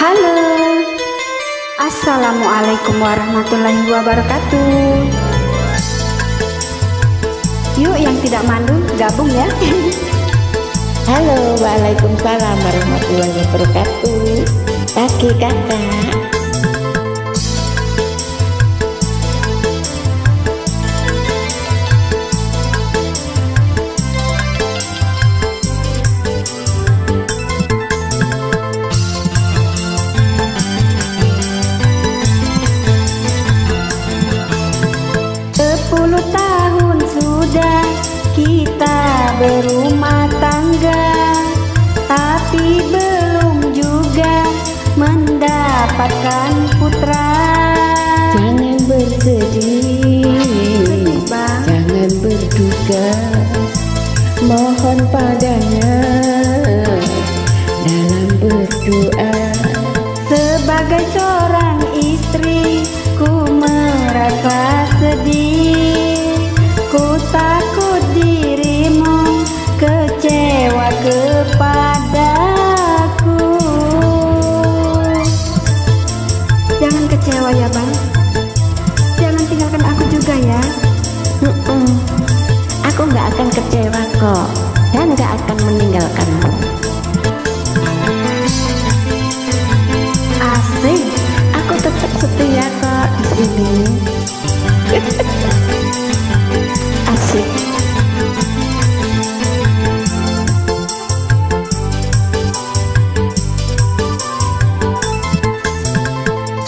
Halo. Assalamualaikum warahmatullahi wabarakatuh. Yuk yang tidak mandu gabung ya. Halo Waalaikumsalam warahmatullahi wabarakatuh. Kaki kakak berumah tangga Tapi belum juga mendapatkan putra. Jangan bersedih Jangan berduka. Mohon padanya Dalam berdoa merasa sedih. Ku takut dirimu kecewa kepadaku. Jangan kecewa ya bang. Jangan tinggalkan aku juga ya. Mm -mm. Aku nggak akan kecewa kok Dan nggak akan meninggalkanmu. Asik. Aku tetap setia kok di sini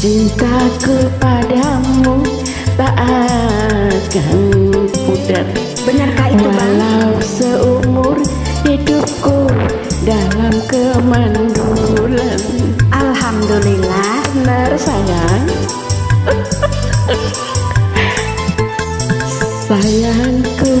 Cintaku padamu tak akan pudar. Benarkah itu bang? Walau seumur hidupku dalam kemandulan Alhamdulillah. Benar sayang. Sayangku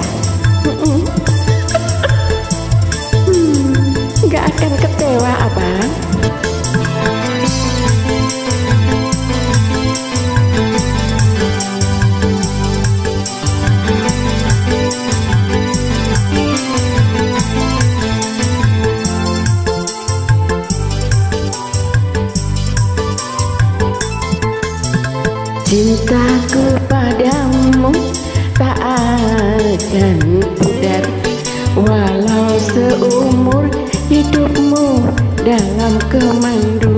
Cintaku padamu tak akan pudar. Walau seumur hidupmu dalam kemandulan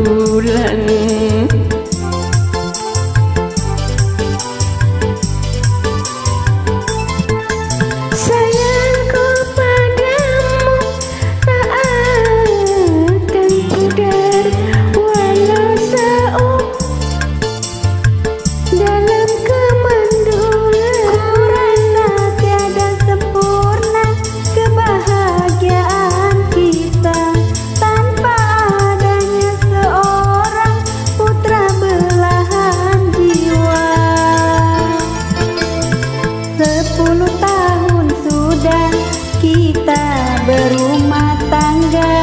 berumah tangga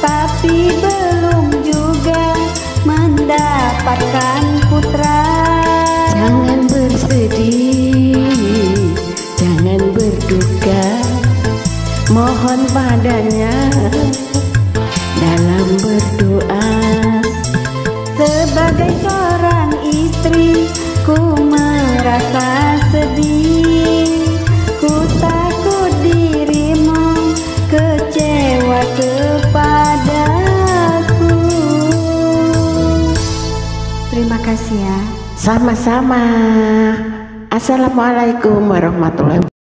Tapi belum juga mendapatkan putra. Jangan bersedih, jangan berduka. Mohon padanya dalam berdoa. Sebagai seorang istri ku merasa sedih kasih ya. Sama-sama. Assalamualaikum warahmatullahi